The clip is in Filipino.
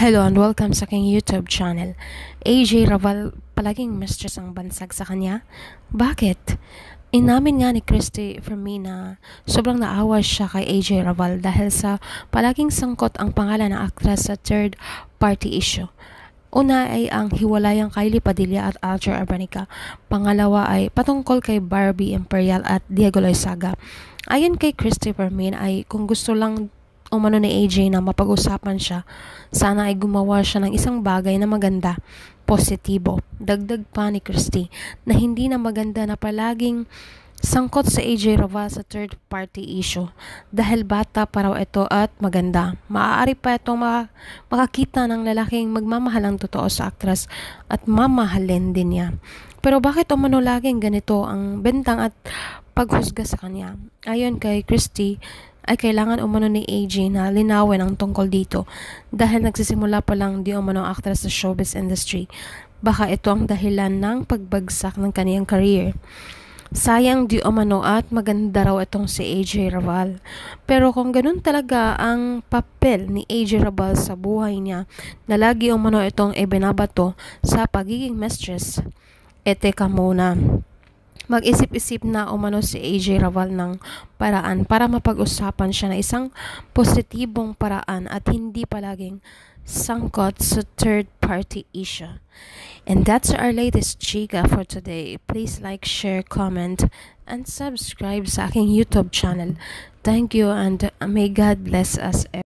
Hello and welcome sa aking YouTube channel. AJ Raval palaging mistress ang bansag sa kanya? Bakit? Inamin nga ni Christy Fermina sobrang naawa siya kay AJ Raval dahil sa palaging sangkot ang pangalan ng aktres sa third party issue. Una ay ang hiwalayang Kylie Padilla at Alger Arbanica. Pangalawa ay patungkol kay Barbie Imperial at Diego Loizaga. Ayon kay Christopher Min ay kung gusto lang umano ni AJ na mapag-usapan siya, sana ay gumawa siya ng isang bagay na maganda, positibo. Dagdag pa ni Christy na hindi na maganda na palaging Sangkot sa AJ Raval sa third party issue dahil bata pa raw ito at maganda. Maaari pa itong makakita ng lalaking magmamahal ang totoo sa aktres at mamahalin din niya. Pero bakit umano laging ganito ang bentang at paghusga sa kanya? Ayon kay Christy, ay kailangan umano ni AJ na linawin ang tungkol dito dahil nagsisimula pa lang di umano ang aktres sa showbiz industry. Baka ito ang dahilan ng pagbagsak ng kaniyang career. Sayang di umano at maganda raw itong si AJ Raval. Pero kung ganun talaga ang papel ni AJ Raval sa buhay niya na lagi umano itong ibinabato sa pagiging mistress, e teka muna. Mag-isip-isip na umano si AJ Raval ng paraan para mapag-usapan siya na isang positibong paraan at hindi palaging sangkot sa third party issue. And that's our latest chika for today. Please like, share, comment, and subscribe sa aking YouTube channel. Thank you and may God bless us.